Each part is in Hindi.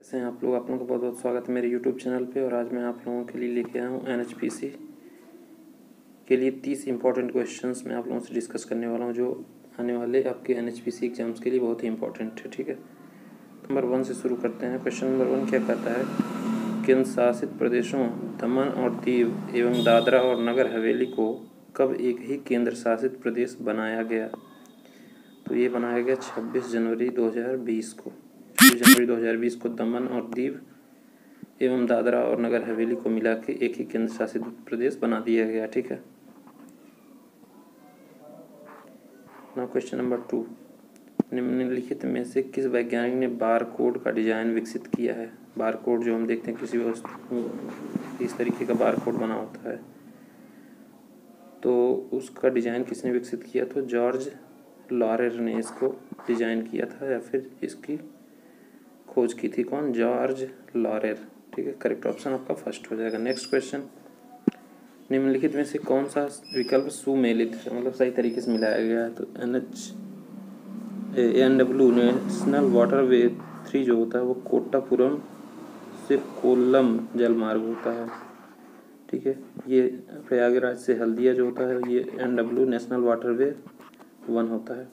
कैसे आप लोग, आप लोगों का बहुत बहुत स्वागत है मेरे यूट्यूब चैनल पे और आज मैं आप लोगों के लिए लेके आया हूँ NHPC के लिए तीस इंपॉर्टेंट क्वेश्चंस मैं आप लोगों से डिस्कस करने वाला हूँ, जो आने वाले आपके NHPC एग्ज़ाम्स के लिए बहुत ही इंपॉर्टेंट है, ठीक है? नंबर वन से शुरू करते हैं। क्वेश्चन नंबर वन क्या कहता है? केंद्र शासित प्रदेशों, दमन और दीव एवं दादरा और नगर हवेली को कब एक ही केंद्र शासित प्रदेश बनाया गया? तो ये बनाया गया 26 जनवरी 2020 को। जनवरी 2020 को दमन और दीव एवं दादरा और नगर हवेली को मिला के एक ही केंद्र शासित प्रदेश बना दिया गया, ठीक है? नाउ क्वेश्चन नंबर टू निम्नलिखित में से किस वैज्ञानिक ने बार कोड का डिज़ाइन विकसित किया है? बार कोड जो हम देखते हैं किसी वस्तु इस तरीके का बार कोड बना होता है। तो उसका डिज़ाइन किसने विकसित किया तो जॉर्ज लॉरेर ने इसको डिज़ाइन किया था या फिर इसकी खोज की थी कौन? George Laurer. ठीक है करेक्ट ऑप्शन आपका फ़र्स्ट हो जाएगा। नेक्स्ट क्वेश्चन निम्नलिखित में से कौन सा विकल्प सुमेलित है? मतलब सही तरीके से मिलाया गया है तो N H N W national waterway three जो होता है वो कोट्टापुरम से कोल्लम जलमार्ग होता है। ठीक है, ये प्रयागराज से हल्दिया जो होता है ये N W national waterway one होता है।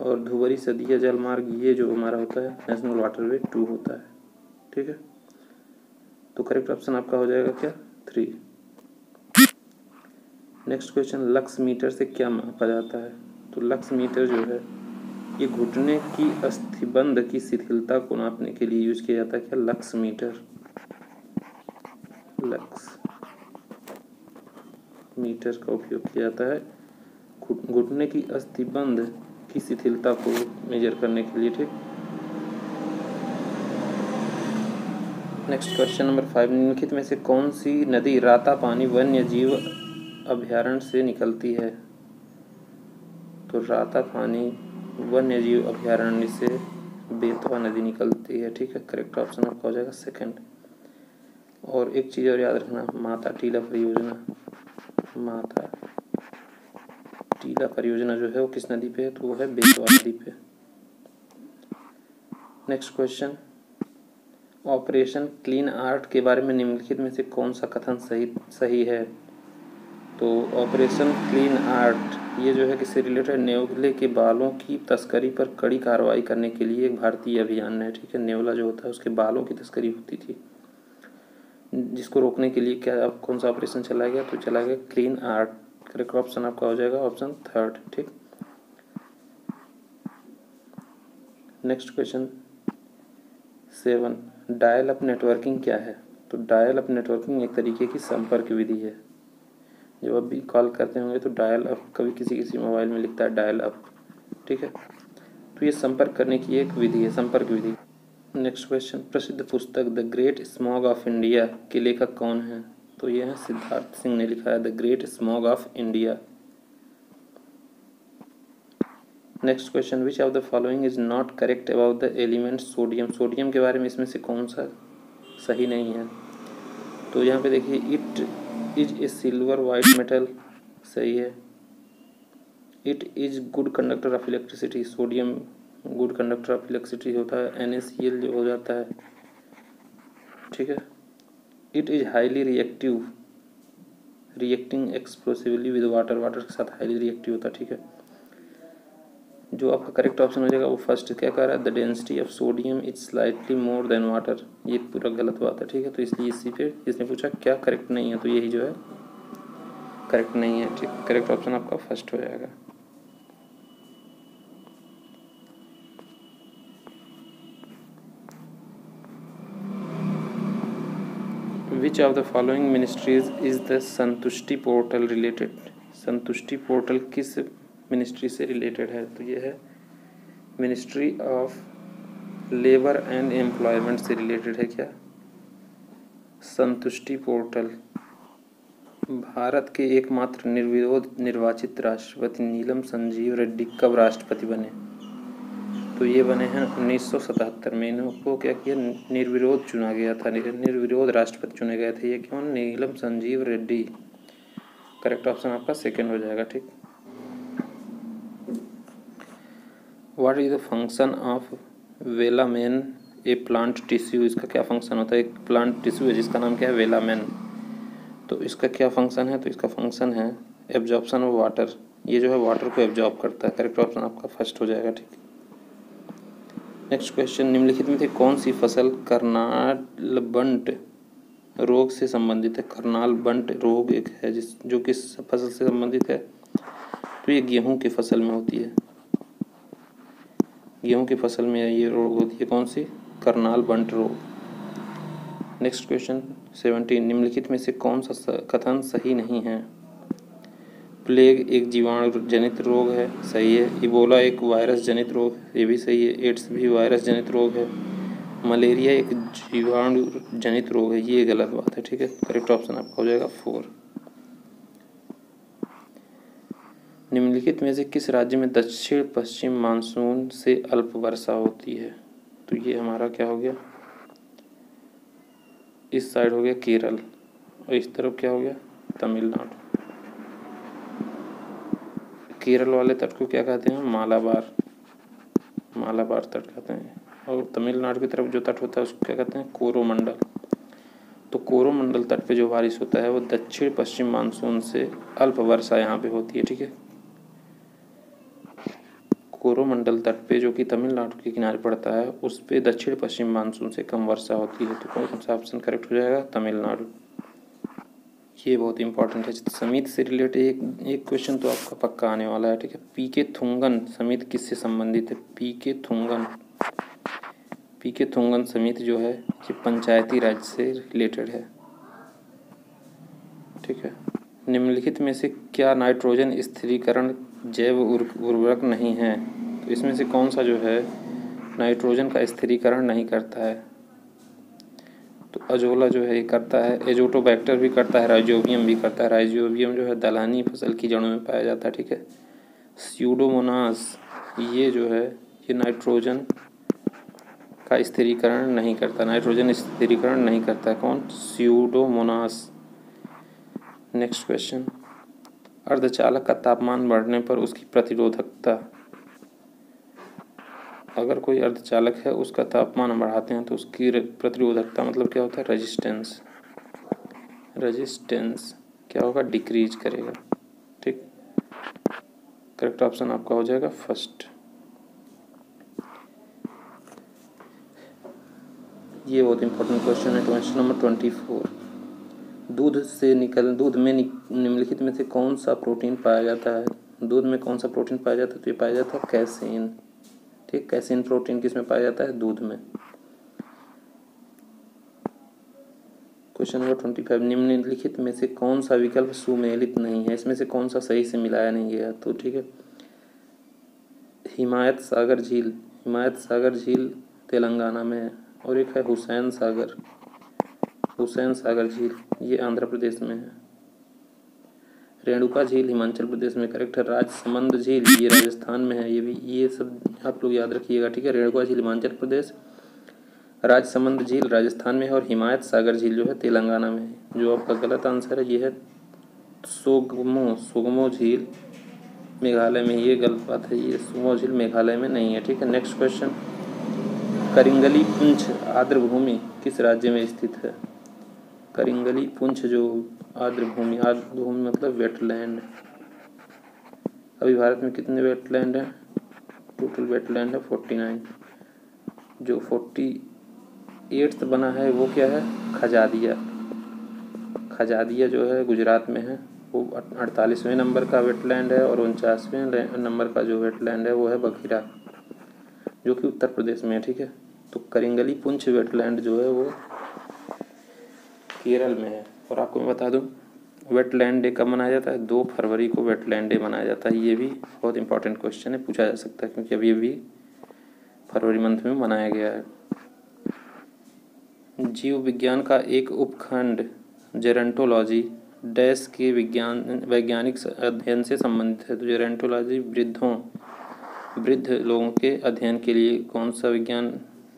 और धुबरी सदिया जल मार्ग ये जो हमारा होता है नेशनल वाटरवे टू होता है। ठीक है? तो करेक्ट ऑप्शन आपका हो जाएगा क्या? Three next question lux meter से क्या मापा जाता है? तो लक्स मीटर जो है, ये घुटने की अस्थिबंध की शिथिलता को नापने के लिए यूज़ किया जाता है क्या? Lux meter. लक्स मीटर का उपयोग किया जाता है। घुटने की अस्थिबंध की शिथिलता को मेजर करने के लिए, ठीक? नेक्स्ट क्वेश्चन नंबर फाइव निम्नलिखित में से कौन सी नदी राता पानी वन्य जीव अभ्यारण्य से निकलती है? तो राता पानी वन्य जीव अभ्यारण्य से बेतवा नदी निकलती है, ठीक है? करेक्ट ऑप्शन आपका हो जाएगा सेकंड और एक चीज़ और याद रखना, माता टीला परियोजना। माता टीला परियोजना जो है वो किस नदी पे है? तो वो है बेतवा नदी पे। Next question operation clean art के बारे में निम्नलिखित में से कौन सा कथन सही सही है? तो ऑपरेशन क्लीन आर्ट ये जो है किससे रिलेटेड नेवले के बालों की तस्करी पर कड़ी कार्रवाई करने के लिए एक भारतीय अभियान है, ठीक है? नेवला जो होता है, उसके बालों की तस्करी होती थी। जिसको रोकने के लिए क्या कौन सा ऑपरेशन चलाया गया? तो चला गया क्लीन आर्ट करेक्ट ऑप्शन आपका हो जाएगा ऑप्शन थर्ड ठीक? Next question seven dial up networking क्या है? तो डायल अप नेटवर्किंग एक तरीके की संपर्क विधि है। जब आप भी कॉल करते होंगे तो डायल अप कभी किसी किसी मोबाइल में लिखता है डायल अप ठीक है? तो ये संपर्क करने की एक विधि है, संपर्क विधि। नेक्स्ट क्वेश्चन प्रसिद्ध पुस्तक the great smog of India के लेखक कौन है? तो यह है सिद्धार्थ सिंह ने लिखा है, the great smog of India. Next question which of the following is not correct about the element sodium sodium के बारे में इसमें से कौन सा सही नहीं है? तो यहाँ पे देखिए it is a silver white metal सही है। It is good conductor of electricity sodium good conductor of electricity होता है एन जो हो जाता है। ठीक है? It is highly reactive reacting explosively with water water के साथ हाईली रिएक्टिव होता है, ठीक है? जो आपका करेक्ट ऑप्शन हो जाएगा, वो फ़र्स्ट क्या कह रहा है? The density of sodium is slightly more than water ये पूरा गलत बात है, ठीक है? तो इसलिए इसी पे इसने पूछा, क्या करेक्ट नहीं है? तो यही जो है करेक्ट नहीं है, ठीक करेक्ट ऑप्शन आपका फ़र्स्ट हो जाएगा। Which of the following ministries is the Santushti portal related Santushti portal किस मिनिस्ट्री से रिलेटेड है? तो ये है ministry of labour and employment से रिलेटेड है क्या? संतुष्टि पोर्टल भारत के एकमात्र निर्विरोध निर्वाचित राष्ट्रपति नीलम संजीव रेड्डी कब राष्ट्रपति बने? तो ये बने हैं 1977 में। इनको क्या किया? निर्विरोध चुना गया था। निर्विरोध राष्ट्रपति चुने गए थे। ये क्यों? नीलम संजीव रेड्डी। करेक्ट ऑप्शन आपका सेकंड हो जाएगा, ठीक? What is the function of velamen a plant tissue इसका क्या फ़ंक्शन होता है? एक प्लांट टिश्यू है, जिसका नाम क्या है? वेलामेन तो इसका क्या फ़ंक्शन है? तो इसका फ़ंक्शन है एब्जॉर्प्शन ऑफ़ वाटर ये जो है वाटर को एब्जॉर्ब करता है। करेक्ट ऑप्शन आपका फ़र्स्ट हो जाएगा, ठीक? नेक्स्ट क्वेश्चन निम्नलिखित में से कौन सी फ़सल करनाल बंट रोग से संबंधित है? करनाल बंट रोग एक है जिस, जो किस फ़सल से संबंधित है? तो ये गेहूँ की फ़सल में होती है। गेहूँ की फ़सल में ये रोग होती है कौन सी? करनाल बंट रोग। नेक्स्ट क्वेश्चन सेवनटीन निम्नलिखित में से कौन सा, कथन सही नहीं है? प्लेग एक जीवाणु जनित रोग है, सही है। इबोला एक वायरस जनित रोग ये भी सही है। एड्स भी वायरस जनित रोग है। मलेरिया एक जीवाणु जनित रोग है, ये गलत बात है, ठीक है? करेक्ट ऑप्शन आपका हो जाएगा फोर। निम्नलिखित में से किस राज्य में दक्षिण पश्चिम मानसून से अल्प वर्षा होती है? तो ये हमारा क्या हो गया? इस साइड हो गया केरल, और इस तरफ़ क्या हो गया? तमिलनाडु। केरल वाले तट को क्या कहते हैं? मालाबार। मालाबार तट कहते हैं। और तमिलनाडु की तरफ़ जो तट होता है, उसको क्या कहते हैं? कोरोमंडल। तो कोरोमंडल तट पे जो बारिश होता है, वो दक्षिण पश्चिम मानसून से अल्प वर्षा यहाँ पे होती है, ठीक है? कोरोमंडल तट पे जो कि तमिलनाडु के किनारे पड़ता है, उस पर दक्षिण पश्चिम मानसून से कम वर्षा होती है। तो कौन सा ऑप्शन करेक्ट हो जाएगा? तमिलनाडु। ये बहुत इंपॉर्टेंट है। समित से रिलेटेड एक एक क्वेश्चन तो आपका पक्का आने वाला है, ठीक है? पी के थुंगन समित किससे संबंधित है? पी के थुंगन पी के थुंगन समित जो है, ये पंचायती राज से रिलेटेड है। ठीक है? निम्नलिखित में से क्या नाइट्रोजन स्थिरीकरण जैव उर्वरक नहीं है? तो इसमें से कौन सा जो है नाइट्रोजन का स्थिरीकरण नहीं करता है? तो अजोला जो है ये करता है, एजोटोबैक्टर भी करता है, राइजोबियम भी करता है। राइजोबियम जो है दलहनी फ़सल की जड़ों में पाया जाता है, ठीक है? स्यूडोमोनास, ये जो है, ये नाइट्रोजन का स्थिरीकरण नहीं करता, नाइट्रोजन स्थिरीकरण नहीं करता कौन? स्यूडोमोनास। Next question. अर्धचालक का तापमान बढ़ने पर उसकी प्रतिरोधकता अगर कोई अर्धचालक है, उसका तापमान बढ़ाते हैं तो उसकी प्रतिरोधकता मतलब क्या होता है? रेजिस्टेंस रेजिस्टेंस क्या होगा? डिक्रीज करेगा। ठीक? करेक्ट ऑप्शन आपका हो जाएगा फ़र्स्ट ये बहुत इंपॉर्टेंट क्वेश्चन है क्वेश्चन नंबर ट्वेंटी फोर दूध से निकल, दूध में निम्नलिखित में से कौन सा प्रोटीन पाया जाता है? दूध में कौन सा प्रोटीन पाया जाता है? तो ये पाया जाता है कैसेन ठीक, कैसिन प्रोटीन किसमें पाया जाता है? दूध में। क्वेश्चन नंबर ट्वेंटी फाइव, निम्नलिखित में से कौन सा विकल्प सुमेलित नहीं है? इसमें से कौन सा सही से मिलाया नहीं गया तो ठीक है। हिमायत सागर झील, हिमायत सागर झील तेलंगाना में है और एक है हुसैन सागर हुसैन सागर झील, ये आंध्र प्रदेश में है। रेणुका झील हिमाचल प्रदेश में करेक्ट है। राजसमंद झील, ये राजस्थान में है, ये भी, ये सब आप लोग याद रखिएगा, ठीक है? रेणुका झील हिमाचल प्रदेश, राजसमंद झील राजस्थान में है और हिमायत सागर झील जो है तेलंगाना में है। जो आपका गलत आंसर है, ये है सोगमो सोगमो झील, मेघालय में, ये गलत बात है, ये सोगमो झील मेघालय में नहीं है, ठीक है? नेक्स्ट क्वेश्चन, करिंगली पुंछ आर्द्र भूमि किस राज्य में स्थित है? करिंगली पुंछ जो आर्द्र भूमि आर्द्र भूमि मतलब वेटलैंड अभी भारत में कितने वेटलैंड हैं? टोटल वेटलैंड है फोर्टी नाइन जो फोर्टी एट्थ बना है, वो क्या है? खजादिया। खजादिया जो है, गुजरात में है। वो अड़तालीसवें नंबर का वेटलैंड है और उनचासवें नंबर का जो वेटलैंड है, वो है बखीरा जो कि उत्तर प्रदेश में है, ठीक है? तो करिंगली पुंछ वेटलैंड जो है, वो केरल में है। और आपको मैं बता दूँ वेटलैंड डे कब मनाया जाता है? दो फरवरी को वेटलैंड डे मनाया जाता है। ये भी बहुत इंपॉर्टेंट क्वेश्चन है, पूछा जा सकता है, क्योंकि अभी अभी फरवरी मंथ में मनाया गया है। जीव विज्ञान का एक उपखंड जेरेंटोलॉजी डैश के विज्ञान, वैज्ञानिक अध्ययन से संबंधित है। तो जेरेंटोलॉजी वृद्धों, वृद्ध लोगों के अध्ययन के लिए कौन सा विज्ञान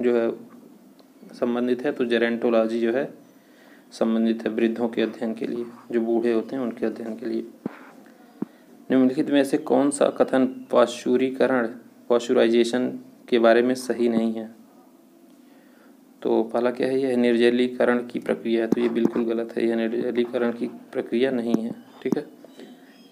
जो है संबंधित है? तो जेरेंटोलॉजी जो है संबंधित है वृद्धों के अध्ययन के लिए, जो बूढ़े होते हैं उनके अध्ययन के लिए। निम्नलिखित में से कौन सा कथन पाश्चुरीकरण पॉस्चुराइजेशन के बारे में सही नहीं है? तो पहला क्या है, यह निर्जलीकरण की प्रक्रिया है तो ये बिल्कुल गलत है, यह निर्जलीकरण की प्रक्रिया नहीं है, ठीक है?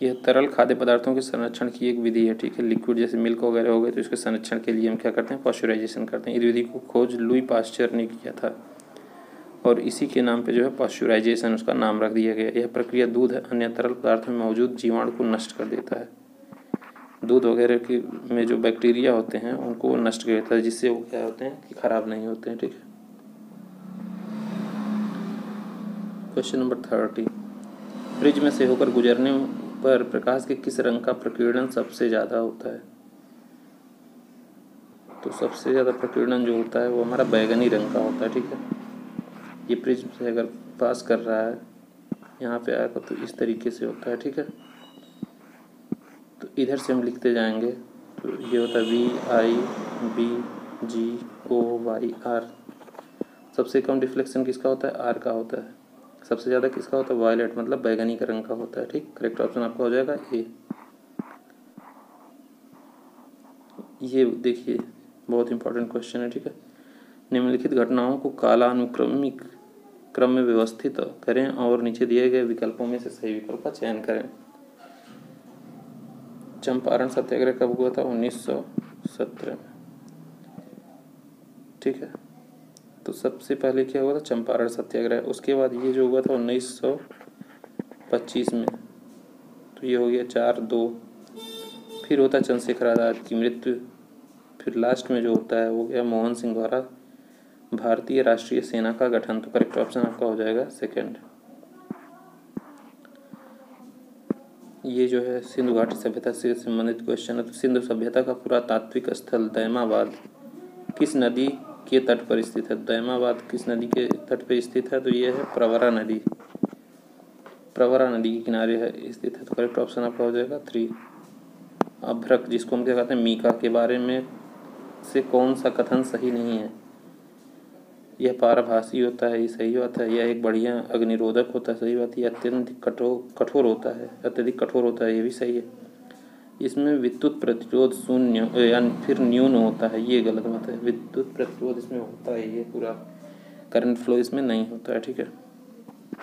यह तरल खाद्य पदार्थों के संरक्षण की एक विधि है, ठीक है? लिक्विड जैसे मिल्क वगैरह हो गए तो इसके संरक्षण के लिए हम क्या करते हैं? पॉस्चुराइजेशन करते हैं। इस विधि को खोज लुई पास्चर ने किया था। और इसी के नाम पे जो है पॉस्चराइजेशन, उसका नाम रख दिया गया। यह प्रक्रिया दूध अन्य तरल पदार्थ में मौजूद जीवाणु को नष्ट कर देता है। दूध वगैरह की में जो बैक्टीरिया होते हैं, उनको वो नष्ट कर देता है, जिससे वो क्या होते हैं कि खराब नहीं होते हैं, ठीक है? क्वेश्चन नंबर थर्टी फ्रिज में से होकर गुजरने पर प्रकाश के किस रंग का प्रकीर्णन सबसे ज़्यादा होता है? तो सबसे ज़्यादा प्रकीर्णन जो होता है, वो हमारा बैगनी रंग का होता है, ठीक है? ये फ्रिज से अगर पास कर रहा है, यहाँ पे आएगा तो इस तरीके से होता है, ठीक है? तो इधर से हम लिखते जाएँगे तो ये होता है V I B G O Y R सबसे कम डिफ्लेक्शन किसका होता है? आर का होता है। सबसे ज़्यादा किसका होता है? वायलेट मतलब बैगनी का रंग का होता है, ठीक? करेक्ट ऑप्शन आपका हो जाएगा ए ये देखिए, बहुत इंपॉर्टेंट क्वेश्चन है, ठीक है? निम्नलिखित घटनाओं को कालानुक्रमिक, क्रम में व्यवस्थित करें और नीचे दिए गए विकल्पों में से सही विकल्प का चयन करें। चंपारण सत्याग्रह कब हुआ था? उन्नीस सौ सत्रह में। ठीक है। तो सबसे पहले क्या हुआ था? चंपारण सत्याग्रह। उसके बाद ये जो हुआ था उन्नीस सौ पच्चीस में तो ये हो गया चार दो। फिर होता चंद्रशेखर आज़ाद की मृत्यु। फिर लास्ट में जो होता है वो गया मोहन सिंह द्वारा भारतीय राष्ट्रीय सेना का गठन तो करेक्ट ऑप्शन आपका हो जाएगा सेकंड ये जो है सिंधु घाटी सभ्यता से संबंधित क्वेश्चन है तो सिंधु सभ्यता का पूरा तात्विक स्थल दैमाबाद किस नदी के तट पर स्थित है? दैमाबाद किस नदी के तट पर स्थित है? तो ये है प्रवरा नदी. प्रवरा नदी के किनारे है, स्थित है तो करेक्ट ऑप्शन आपका हो जाएगा थ्री अभ्रक, जिसको हम क्या कहते हैं? मीका के बारे में से कौन सा कथन सही नहीं है? यह पारभासी होता है, ये सही बात है, यह एक बढ़िया अग्निरोधक होता है, सही बात है अत्यंत कठोर कठोर होता है, अत्यधिक कठोर होता है, ये भी सही है। इसमें विद्युत प्रतिरोध शून्य या फिर न्यून होता है, ये गलत बात है, विद्युत प्रतिरोध इसमें होता है, ये पूरा करंट फ्लो इसमें नहीं होता है, ठीक है।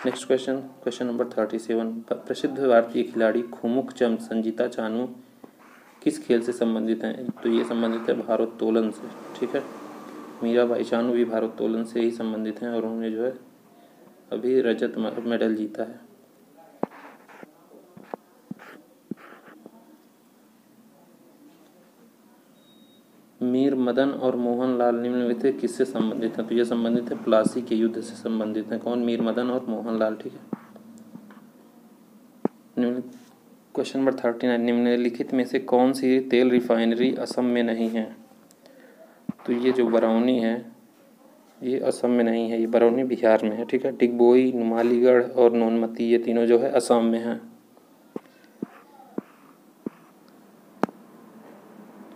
Next question question number thirty seven प्रसिद्ध भारतीय खिलाड़ी खुमुख चम संजीता चानू, किस खेल से संबंधित हैं? तो ये संबंधित है भारोत्तोलन से, ठीक है। मीरा भाई चानू भी भारोत्तोलन से ही संबंधित हैं और उन्होंने जो है अभी रजत मेडल जीता है। मीर मदन और मोहन लाल निम्नलिखित किससे संबंधित हैं? तो ये संबंधित है, प्लासी के युद्ध से संबंधित हैं। कौन? मीर मदन और मोहन लाल, ठीक है। क्वेश्चन नंबर थर्टी नाइन निम्नलिखित में से कौन सी तेल रिफाइनरी असम में नहीं है? तो ये जो बरौनी है, ये असम में नहीं है, ये बरौनी बिहार में है, ठीक है? डिगबोई नुमालीगढ़ और नोनमती, ये तीनों जो है असम में हैं।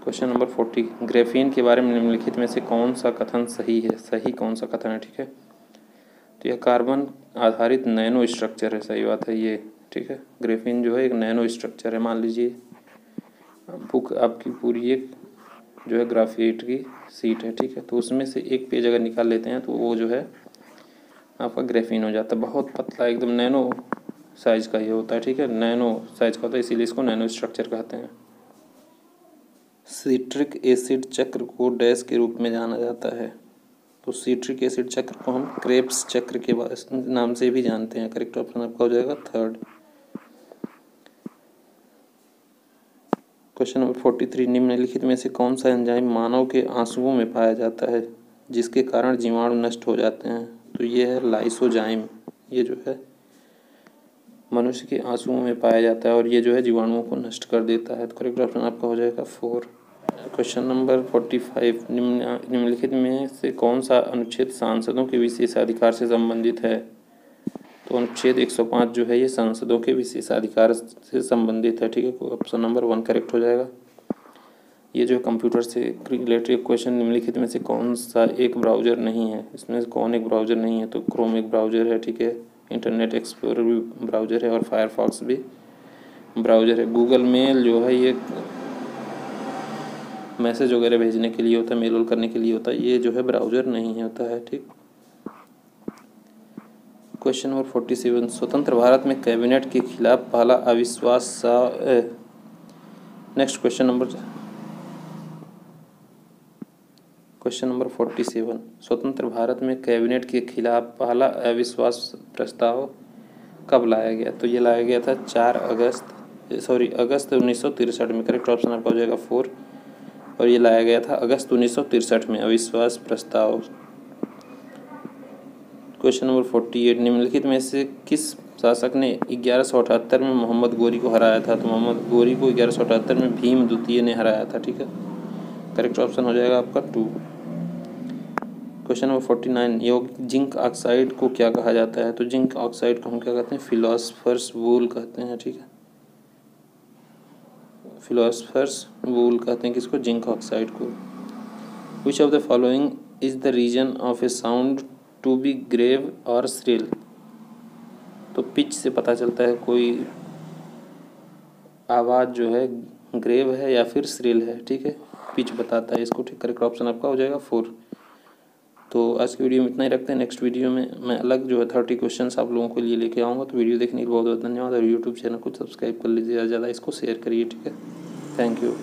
क्वेश्चन नंबर फोर्टी ग्रेफीन के बारे में निम्नलिखित में से कौन सा कथन सही है? सही कौन सा कथन है, ठीक है? तो यह कार्बन आधारित नैनो स्ट्रक्चर है, सही बात है ये, ठीक है? ग्रेफीन जो है एक नैनो स्ट्रक्चर है, मान लीजिए। बुक आपकी पूरी एक जो है ग्राफाइट की सीट है, ठीक है? तो उसमें से एक पेज अगर निकाल लेते हैं तो वो जो है आपका ग्रेफिन हो जाता है। बहुत पतला, एकदम नैनो साइज़ का ये होता है, ठीक है? नैनो साइज़ का होता है, इसीलिए इसको नैनो स्ट्रक्चर कहते हैं। सीट्रिक एसिड चक्र को डैश के रूप में जाना जाता है। तो सीट्रिक एसिड चक्र को हम क्रेप्स चक्र के नाम से भी जानते हैं। करेक्ट ऑप्शन आपका हो जाएगा third question number forty three, निम्नलिखित में से कौन सा एंजाइम मानव के आंसुओं में पाया जाता है, जिसके कारण जीवाणु नष्ट हो जाते हैं? तो ये है लाइसोजाइम ये जो है, मनुष्य के आंसुओं में पाया जाता है और ये जो है जीवाणुओं को नष्ट कर देता है। तो करेक्ट ऑप्शन आपका हो जाएगा four question number forty five, निम्न, निम्नलिखित में से कौन सा अनुच्छेद सांसदों के विशेष अधिकार से संबंधित है? तो अनुच्छेद 105 जो है ये सांसदों के विशेषाधिकार से संबंधित है, ठीक है? ऑप्शन नंबर वन करेक्ट हो जाएगा। ये जो कंप्यूटर से रिलेटेड क्वेश्चन निम्नलिखित में से कौन सा एक ब्राउज़र नहीं है? इसमें से कौन एक ब्राउज़र नहीं है? तो क्रोम एक ब्राउज़र है, ठीक है? इंटरनेट एक्सप्लोरर भी ब्राउज़र है और फायरफॉक्स भी ब्राउज़र है। गूगल मेल जो है ये मैसेज वगैरह भेजने के लिए होता है मेल करने के लिए होता है, ये जो है ब्राउज़र नहीं होता है, ठीक? क्वेश्चन नंबर फोर्टी सेवन स्वतंत्र भारत में कैबिनेट के खिलाफ पहला अविश्वास next question number question number forty seven स्वतंत्र भारत में कैबिनेट के खिलाफ पहला अविश्वास प्रस्ताव कब लाया गया? तो ये लाया गया था चार अगस्त सॉरी अगस्त उन्नीस सौ तिरसठ में। करेक्ट ऑप्शन आपका हो जाएगा फोर और ये लाया गया था अगस्त उन्नीस सौ तिरसठ में अविश्वास प्रस्ताव। क्वेश्चन नंबर फोर्टी एट, निम्नलिखित में से किस शासक ने ग्यारह सौ अठहत्तर में मोहम्मद गोरी को हराया था? तो मोहम्मद गोरी को ग्यारह सौ अठहत्तर में भीम द्वितीय ने हराया था, ठीक है? करेक्ट ऑप्शन हो जाएगा आपका two question number forty nine यौगिक जिंक ऑक्साइड को क्या कहा जाता है? तो जिंक ऑक्साइड को हम क्या कहते हैं? फिलोसफर्स वूल कहते हैं, ठीक है? फिलोसफर्स वूल कहते हैं किसको? जिंक ऑक्साइड को. Which of the following is the reason of a sound to be grave or shrill तो पिच से पता चलता है कोई आवाज़ जो है ग्रेव है या फिर श्रिल है, ठीक है? पिच बताता है, इसको ठीक करेक्ट ऑप्शन आपका हो जाएगा फोर तो आज की वीडियो में इतना ही रखते हैं। नेक्स्ट वीडियो में मैं अलग जो है थर्टी क्वेश्चन आप लोगों के लिए लेके आऊँगा। तो वीडियो देखने के लिए बहुत बहुत धन्यवाद और यूट्यूब चैनल को सब्सक्राइब कर लीजिए ज़्यादा इसको शेयर करिए, ठीक है? Thank you